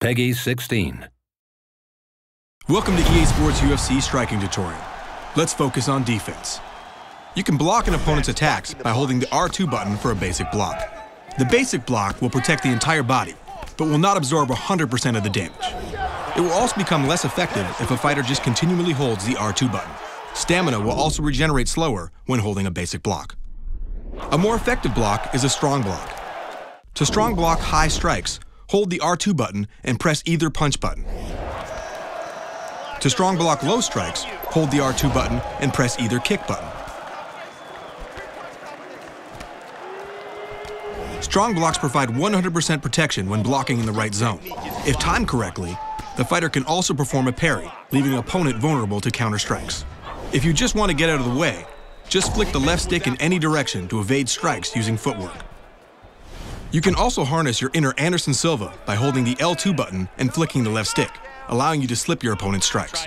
Peggy 16. Welcome to EA Sports UFC striking tutorial. Let's focus on defense. You can block an opponent's attacks by holding the R2 button for a basic block. The basic block will protect the entire body, but will not absorb 100% of the damage. It will also become less effective if a fighter just continually holds the R2 button. Stamina will also regenerate slower when holding a basic block. A more effective block is a strong block. To strong block high strikes, hold the R2 button and press either punch button. To strong block low strikes, hold the R2 button and press either kick button. Strong blocks provide 100% protection when blocking in the right zone. If timed correctly, the fighter can also perform a parry, leaving opponent vulnerable to counter strikes. If you just want to get out of the way, just flick the left stick in any direction to evade strikes using footwork. You can also harness your inner Anderson Silva by holding the L2 button and flicking the left stick, allowing you to slip your opponent's strikes.